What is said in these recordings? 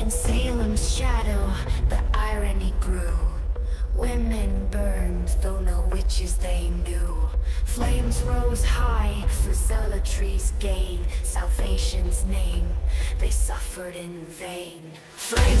In Salem's shadow, the irony grew. Women burned, though no witches they knew. Flames rose high for zealotry's gain, salvation's name. They suffered in vain. Flames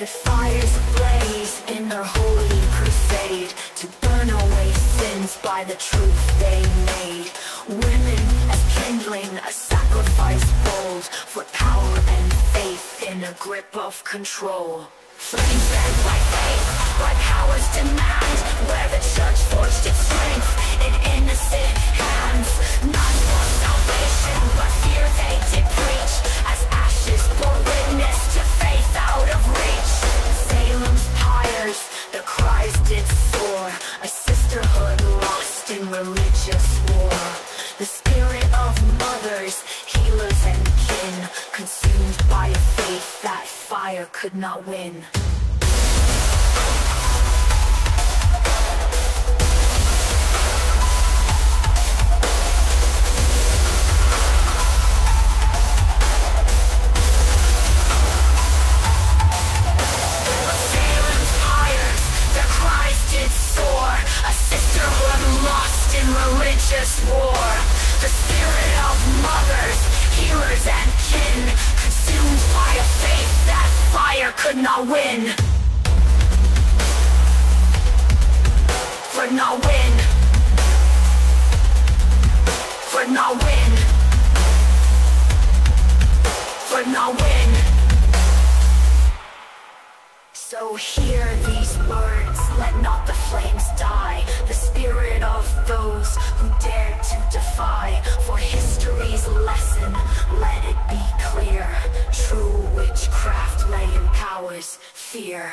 The fires blaze in their holy crusade To burn away sins by the truth they made. Women as kindling, a sacrifice bold For power and faith in a grip of control. Flames fed by faith, by power's demand religious war. The spirit of mothers, healers and kin Consumed by a faith that fire could not win religious war. The spirit of mothers, healers and kin Consumed by a faith that fire could not win. Could not win. Could not win. Could not win Hear these words, let not the flames die. The spirit of those who dare to defy. For history's lesson, let it be clear. True witchcraft lay in powers, fear.